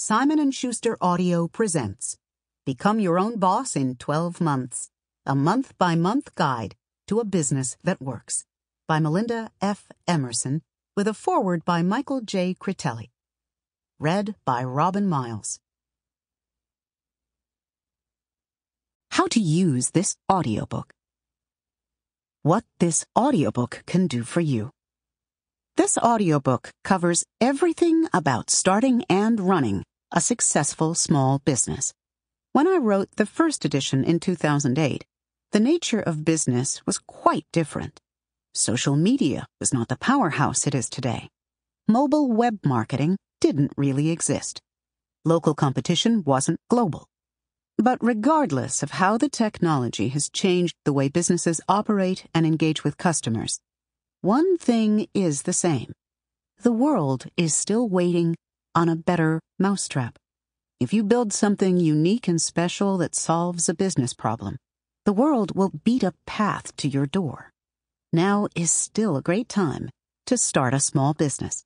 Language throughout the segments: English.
Simon & Schuster Audio presents Become Your Own Boss in 12 Months, a month-by-month guide to a business that works by Melinda F. Emerson with a foreword by Michael J. Critelli. Read by Robin Miles. How to use this audiobook. What this audiobook can do for you. This audiobook covers everything about starting and running a successful small business. When I wrote the first edition in 2008, the nature of business was quite different. Social media was not the powerhouse it is today. Mobile web marketing didn't really exist. Local competition wasn't global. But regardless of how the technology has changed the way businesses operate and engage with customers, one thing is the same. The world is still waiting on a better mousetrap. If you build something unique and special that solves a business problem, the world will beat a path to your door. Now is still a great time to start a small business.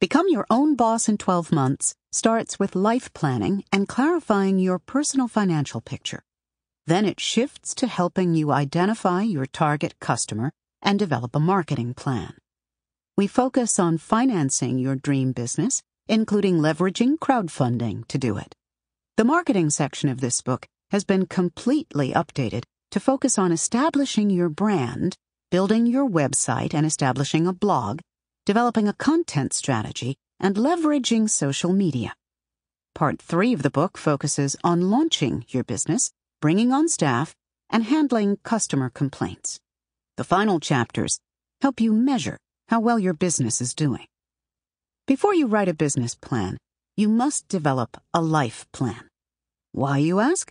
Become your own boss in 12 months starts with life planning and clarifying your personal financial picture. Then it shifts to helping you identify your target customer and develop a marketing plan. We focus on financing your dream business, including leveraging crowdfunding to do it. The marketing section of this book has been completely updated to focus on establishing your brand, building your website and establishing a blog, developing a content strategy, and leveraging social media. Part 3 of the book focuses on launching your business, bringing on staff, and handling customer complaints. The final chapters help you measure how well your business is doing. Before you write a business plan, you must develop a life plan. Why, you ask?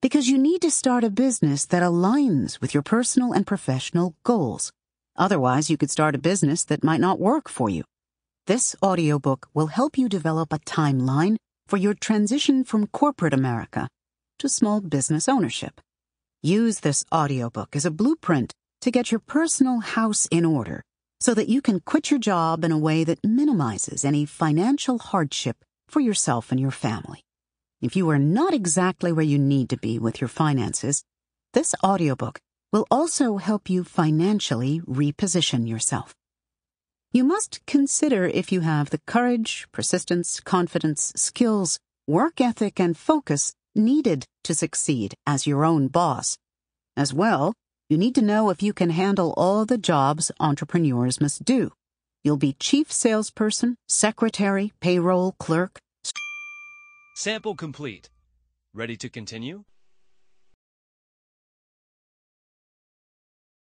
Because you need to start a business that aligns with your personal and professional goals. Otherwise, you could start a business that might not work for you. This audiobook will help you develop a timeline for your transition from corporate America to small business ownership. Use this audiobook as a blueprint to get your personal house in order so that you can quit your job in a way that minimizes any financial hardship for yourself and your family. If you are not exactly where you need to be with your finances, this audiobook will also help you financially reposition yourself. You must consider if you have the courage, persistence, confidence, skills, work ethic, and focus needed to succeed as your own boss. As well, you need to know if you can handle all the jobs entrepreneurs must do. You'll be chief salesperson, secretary, payroll clerk. Sample complete. Ready to continue?